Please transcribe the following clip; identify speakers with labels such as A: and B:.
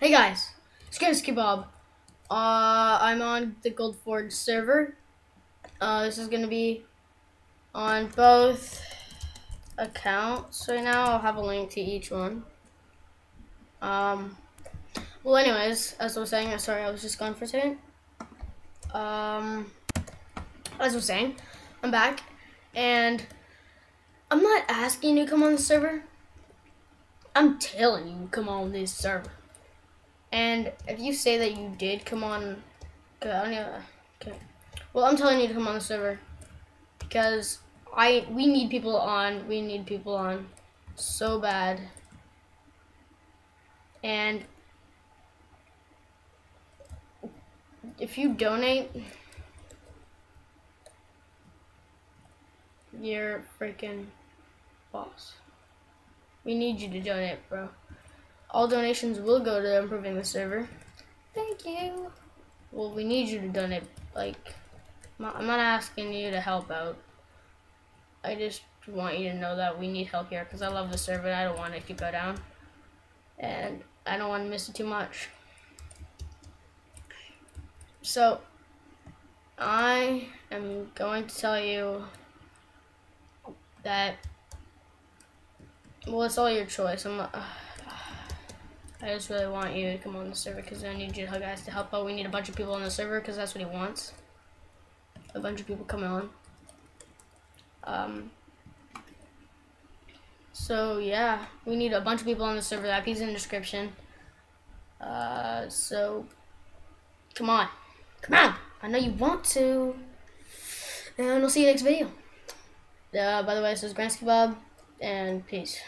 A: Hey guys, it's Grantski Bob. Uh, I'm on the Gold Forge server. Uh, this is gonna be on both accounts right now. I'll have a link to each one. Um, well, anyways, as I was saying, sorry, I was just gone for a second. Um, as I was saying, I'm back, and I'm not asking you to come on the server. I'm telling you to come on this server. And if you say that you did come on, okay. Well, I'm telling you to come on the server because I we need people on. We need people on so bad. And if you donate, you're freaking boss. We need you to donate, bro. All donations will go to improving the server.
B: Thank you.
A: Well, we need you to donate. Like, I'm not asking you to help out. I just want you to know that we need help here because I love the server and I don't want it to go down. And I don't want to miss it too much. So, I am going to tell you that, well, it's all your choice. I'm. Uh, I just really want you to come on the server because I need you guys to help out. We need a bunch of people on the server because that's what he wants. A bunch of people coming on. Um, so yeah, we need a bunch of people on the server. That piece in the description. Uh, so come on, come on. I know you want to. And we'll see you next video. Uh, by the way, this is Grantski Bob, and peace.